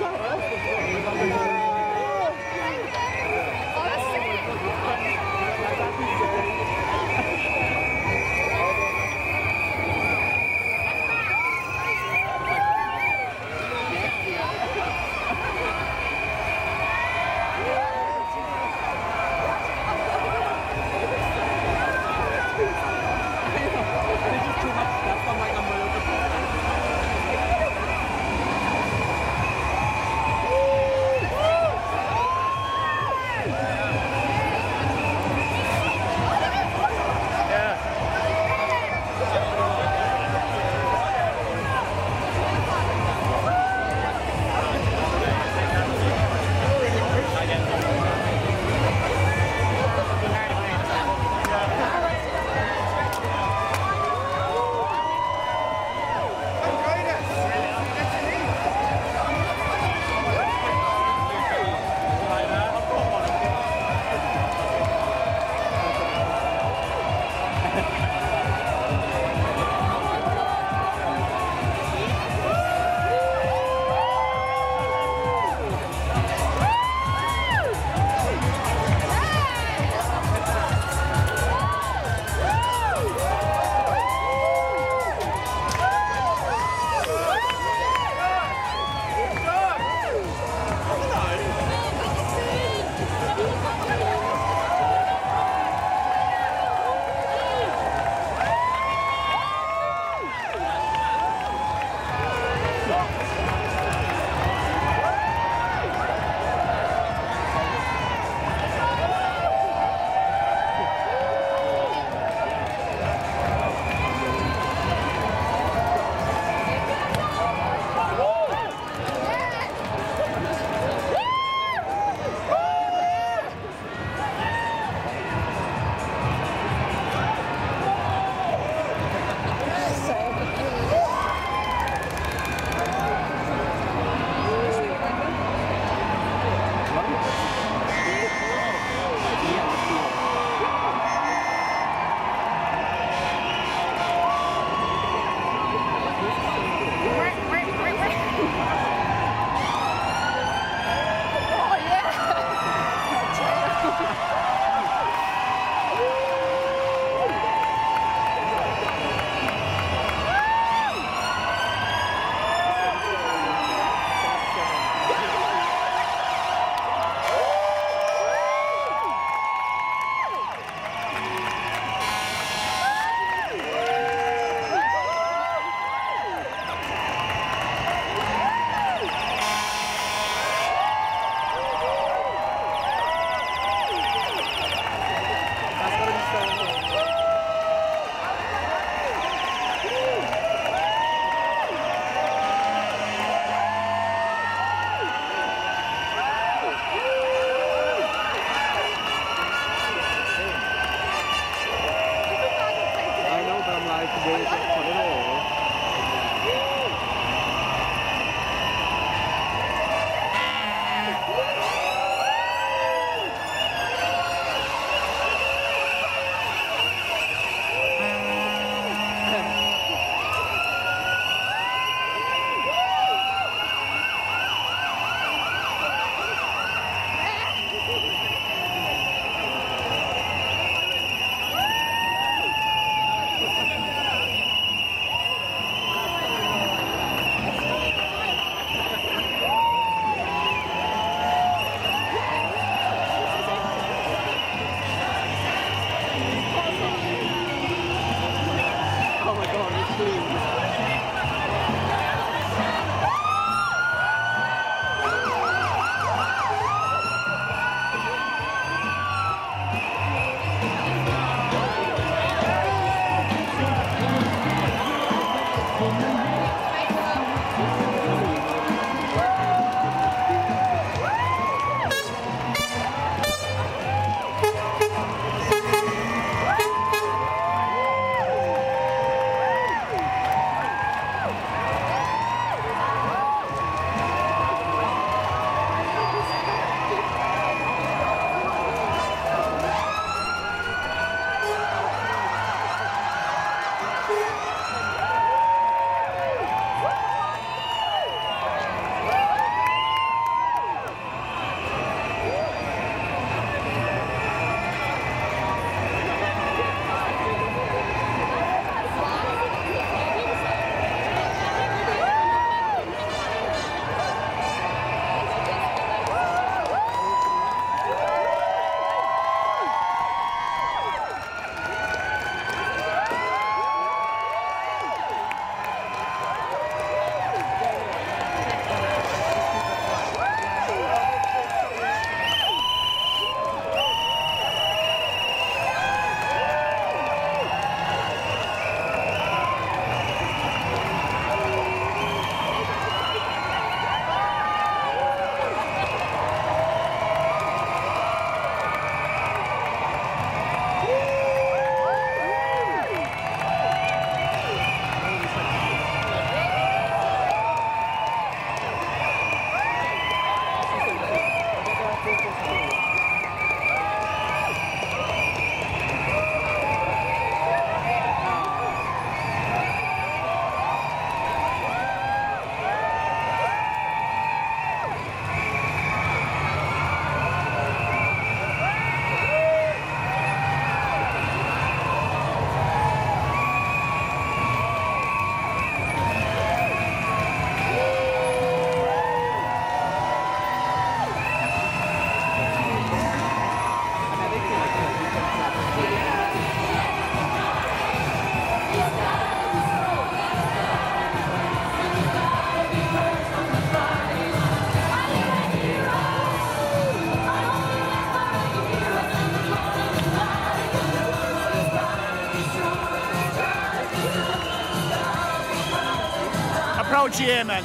duh. Crowd cheer, man.